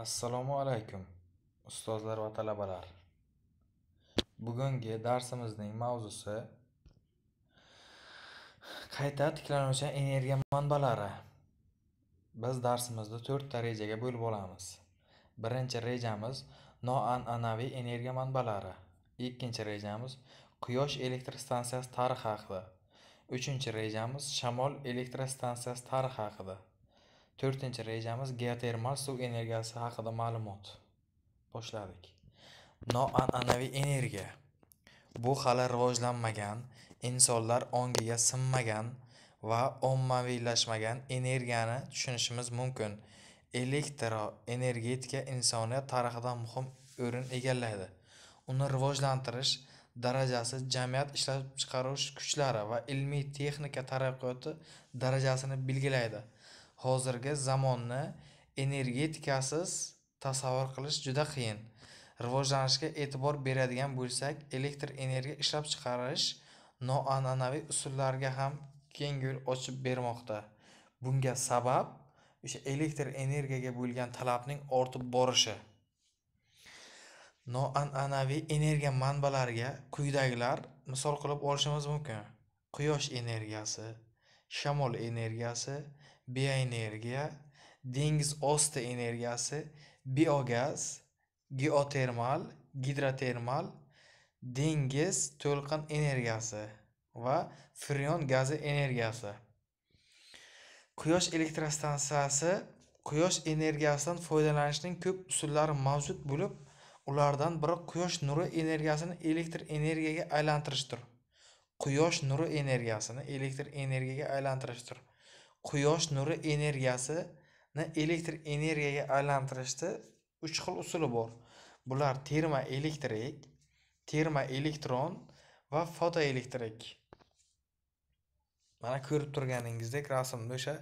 Assalomu alaykum, ustozlar va talabalar. Bugungi darsimizning mavzusi qayta tiklanuvchan energiya manbalari. Biz darsimizni to'rtta rejaga bo'lib olamiz. Birinchi rejamiz noan'anaviy energiya manbalari. Ikkinchi rejamiz quyosh elektr stansiyasi tarixi haqida. Uchinchi rejamiz shamol elektr stansiyasi tarixi haqida. To'rtinchi rejamiz geotermal suv energiyasi haqida ma'lumot. Boshladik. Noan'anaviy energiya bu hali rivojlanmagan, insonlar ongiga sinmagan va ommaviylashmagan energiyani tushunishimiz mumkin. Elektroenergetika insoniyat tarixida muhim o'rin egallaydi. Uni rivojlantirish darajasi jamiyat ishlab chiqarish kuchlari va ilmiy texnika taraqqiyoti darajasini belgilaydi. Hozirgi zamonni energetikasiz tasavvur qilish juda qiyin. Rivojlanishga e'tibor beradigan bo'lsak, elektr energiya ishlab chiqarish noan'anaviy usullarga ham keng yo'l ochib bermoqda. Bunga sabab o'sha elektr energiyaga bo'lgan talabning ortib borishi. Noan'anaviy energiya manbalariga quyidagilar misol qilib olishimiz mumkin. Quyosh energiyasi, shamol energiyasi, bioenergiya, dengiz osti energiyasi, biogaz, geotermal, gidrotermal, dengiz to'lqin energiyasi va freon gazi energiyasi. Quyosh elektrostansiyasi quyosh energiyasidan foydalanishning ko'p usullari mavjud bo'lib, ulardan biri quyosh nuri energiyasini elektr energiyaga aylantirishdir. Quyosh nuri energiyasini elektr energiyaga aylantirishdir. Quyosh nuri energiyasini elektr energiyaga aylantirishda uch xil usuli bor. Bular termoelektrik, termoelektron va fotoelektrik. Mana ko'rib turganingizdek rasmda o'sha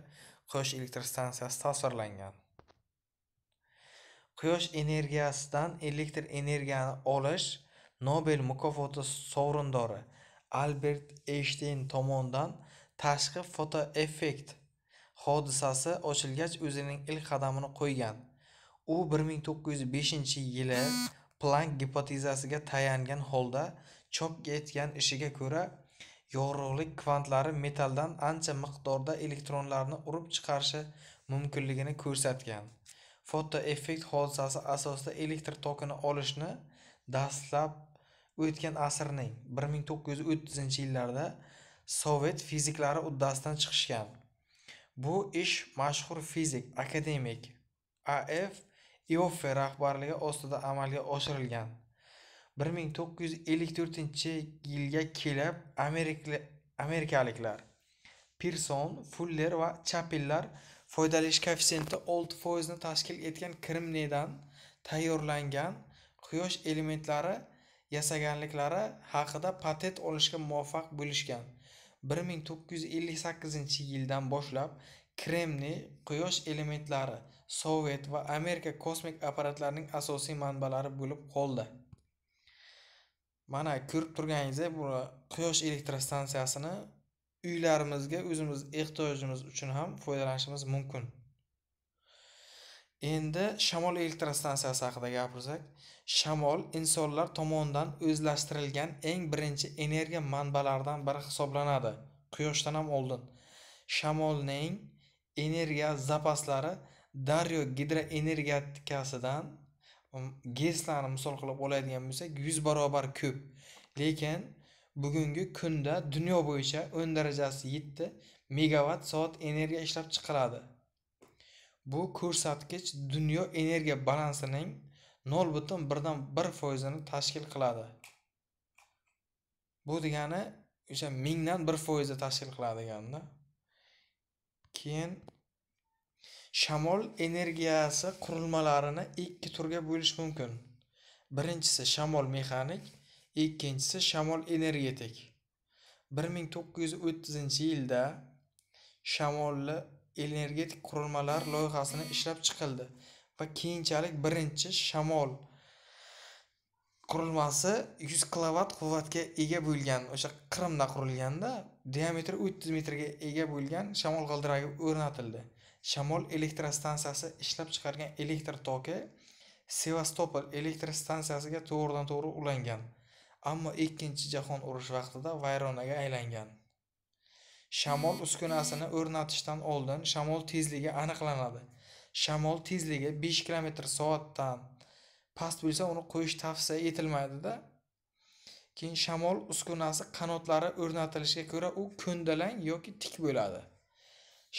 quyosh elektr stansiyasi tasvirlangan. Quyosh energiyasidan elektr energiyani olish Nobel mukofoti sovrindori Albert Eynshteyn tomonidan tashqi fotoeffekt hodisasi ochilgach o'zining ilk qadamini qo'ygan. U 1905-yili Planck gipotezasiga tayangan holda chop etgan ishiga ko'ra, yorug'lik kvantlari metalldan ancha miqdorda elektronlarni urib chiqarishi mumkinligini ko'rsatgan. Fotoeffekt hodisasi asosida elektr tokini olishni dastlab o'tgan asrning 1930-yillarida sovet fiziklari uddasidan chiqishgan. Bu ish mashhur fizik, akademik A.F. Ioffe rahbarligi ostida amalga oshirilgan. 1954-yilga kelib amerikaliklar Pearson, Fuller va Chapellar foydalanish koeffitsiyenti 6% ni tashkil etgan kремniydan tayyorlangan quyosh elementlari yasaganliklari haqida patent olishga muvaffaq bo'lishgan. 1958-yildan boshlab kremniy quyosh elementlari Sovet va Amerika kosmik apparatlarining asosiy manbalari bo'lib qoldi. Mana ko'rib turganingizdek, bu quyosh elektrostansiyasini uylarimizga o'zimiz ehtiyojimiz uchun ham foydalanishimiz mumkin. Endi shamol elektrostansiyasi haqida gapirsak, shamol insonlar tomonidan o'zlashtirilgan eng birinchi energiya manbalaridan biri hisoblanadi. Quyoshdan ham oldin. Shamolning energiya zapaslari daryo gidroenergetikasidan um, GESlarni misol qilib oladigan bo'lsak 100 barobar ko'p. Lekin bugungi kunda dunyo bo'yicha 10 darajasi 7 megavat soat energiya ishlab chiqaradi. Bu ko'rsatkich dunyo energiya balansining 0.1 foizini tashkil qiladi. Bu degani o'sha mingdan 1 tashkil qiladi deganda. Keyin shamol energiyasi qurilmalarini ikki turga bo'lish mumkin. Birinchisi shamol mexanik, ikkinchisi shamol energetik. 1930-yilda shamolli energetik qurilmalar loyihasini ishlab chiqildi va keyinchalik birinchi shamol qurilmasi 100 kilovat quvvatga ega bo'lgan o'sha Qrimda qurilganda diametri 30 metrga ega bo'lgan shamol g'ildiragi o'rnatildi. shamol elektrostansiyasi ishlab chiqargan elektr toki sevastopol elektr stansiyasiga to'g'ridan to'g'ri ulangan ammo ikkinchi jahon urushi vaqtida vayronaga aylangan shamol uskunasini o'rnatishdan oldin shamol tezligi aniqlanadi. Shamol tezligi 5 kilometr soatdan past bo'lsa uni qo'yish tavsiya etilmaydida. Keyin shamol uskunasi qanotlari o'rnatilishiga ko'ra u ko'ndalang yoki tik bo'ladi.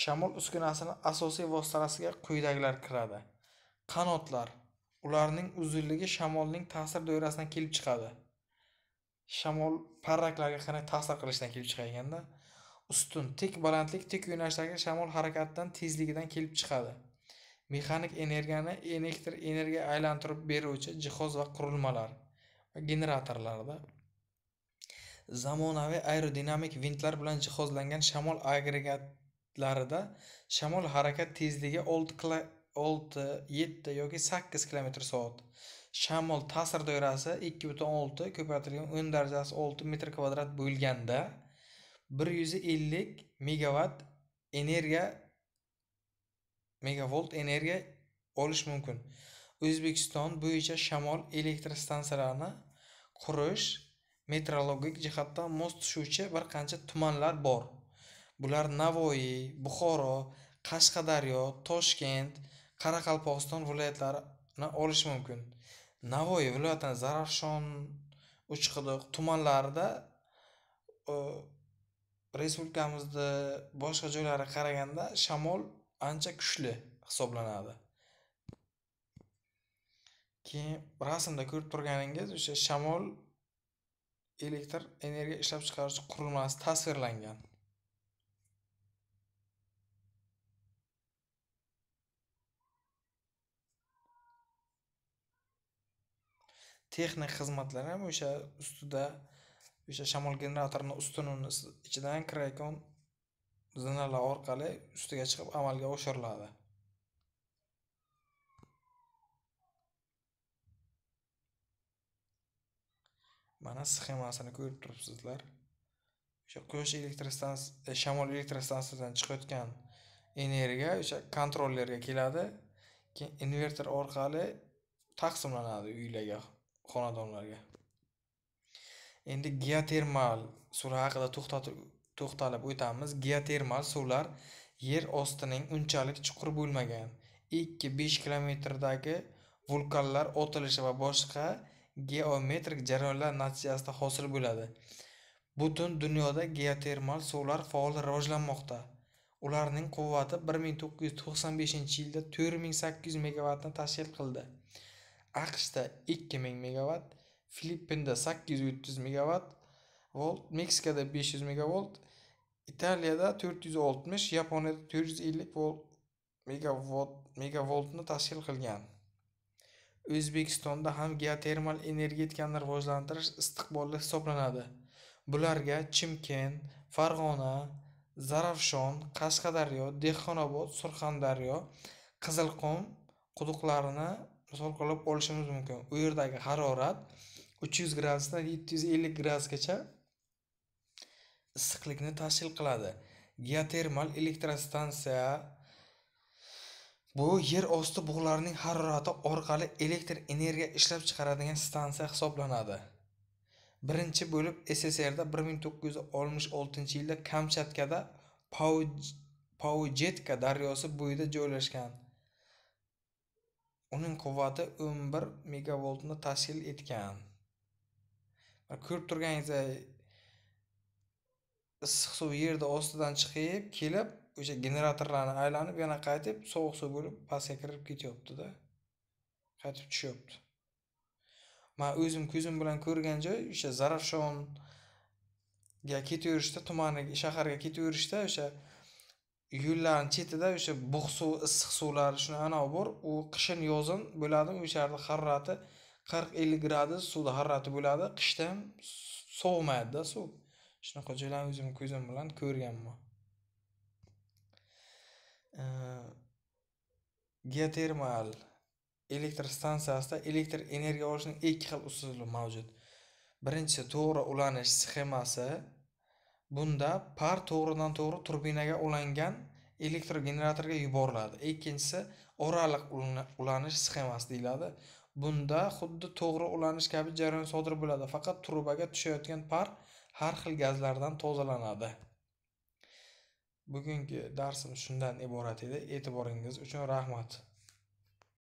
Shamol uskunasini asosiy vositalariga quyidagilar kiradi. Qanotlar ularning uzunligi shamolning ta'sir doirasidan kelib chiqadi. Shamol parraklarga qanday ta'sir qilishidan kelib chiqar ekanda ustun tik balandlik tik yo'nalishdagi shamol harakatidan tezligidan kelib chiqadi. Mexanik energiyani elektr energiya aylantirib beruvchi jihoz va qurilmalar generatorlarda zamonaviy aerodinamik vintlar bilan jihozlangan shamol agregatlarida shamol harakat tezligi olti olti yetti yoki sakkiz kilometr soat. Shamol ta'sir doirasi ikki butun olti ko'paytirilgan o'n darajasi olti metr kvadrat bo'lganda bir yuz ellik megavatt energiya megavolt energiya olish mumkin. O'zbekiston bo'yicha shamol elektr stansiyalarini qurish metrologik jihatdan mos tushuvchi bir qancha tumanlar bor. Bular navoiy buxoro qashqadaryo toshkent qoraqalpog'iston viloyatlarini olish mumkin. Navoiy viloyatini zarafshon uchquduq tumanlarida respublikamizni boshqa joylariga qaraganda shamol ancha kuchli hisoblanadi. Keyin rasmda ko'rib turganingiz o'sha shamol elektr energiya ishlab chiqaruvchi qurilmasi tasvirlangan. Texnik xizmatlar ham o'sha ustida o'sha shamol generatorini ustunini ichidan kirayotgan zinalar orqali ustiga chiqib amalga oshiriladi. Mana sxemasini ko'rib turibsizlar. O'sha quyosh elektr stansiya e, shamol elektr stansiyasidan chiqayotgan energiya o'sha kontrollerga keladi. Keyin invertor orqali taqsimlanadi uylarga xonadonlarga. Endi geotermal suvlar haqida to'xtalib o'tamiz. Geotermal suvlar yer ostining unchalik chuqur bo'lmagan. Ikki besh kilometrdagi vulqonlar otilishi va boshqa geometrik jarayonlar natijasida hosil bo'ladi. Butun dunyoda geotermal suvlar faol rivojlanmoqda. Ularning quvvati bir ming to'qqiz yuz to'qson beshinchi yilda to'rt ming sakkiz yuz megavatni tashkil qildi. Aqshda ikki ming megavat filippinda sakkiz yuz o'ttiz megavat volt meksikada besh yuz megavolt italiyada to'rt yuz oltmish yaponiyada to'rt yuz ellik volt megavolt megavoltni tashkil qilgan. O'zbekistonda ham geotermal energetikani rivojlantirish istiqbolli hisoblanadi. Bularga chimkent farg'ona zarafshon qashqadaryo dehqonobod surxondaryo qizilqum quduqlarini misol qilib olishimiz mumkin. U yerdagi harorat uch yuz gradusdan yetti yuz ellik gradusgacha issiqlikni tashkil qiladi. Geotermal elektrostansiya bu yer osti bug'larining harorati orqali elektr energiya ishlab chiqaradigan stansiya hisoblanadi. Birinchi bo'lib sssrda bir ming to'qqiz yuz oltmish oltinchi yilda kamchatkada paujetka daryosi bo'yida joylashgan. Uning quvvati o'n bir megavoltni tashkil etgan. Ko'rib turganingizdek issiq suv yerni ostidan chiqib kelib o'sha generatorlarni aylanib yana qaytib sovuq suv bo'lib pastga kirib ketyaptida qaytib tushyapti. Man o'zim ko'zim bilan ko'rgan joy o'sha zarafshonga ketaverishda tumaniga shaharga ketaverishda o'sha yo'llarni chetida o'sha bug' suv issiq suvlar shuni anavi bor u qishin yozin bo'ladimi o'sha yerda harorati qirq ellik gradus suvni harorati bo'ladi. Qishda ham sovimaydida suv. Shunaqa joylarni o'zim ko'zim bilan ko'rganman. Geotermal elektr stansiyasida elektr energiya olishning ikki xil usuli mavjud. Birinchisi to'g'ri ulanish sxemasi. Bunda par to'g'ridan to'g'ri turbinaga ulangan elektrogeneratorga yuboriladi. Ikkinchisi oraliq ulanish sxemasi deyiladi. Bunda xuddi to'g'ri ulanish kabi jarayon sodir bo'ladi. Faqat trubaga tushayotgan par har xil gazlardan tozalanadi. Bugungi darsimiz shundan iborat edi. E'tiboringiz uchun rahmat.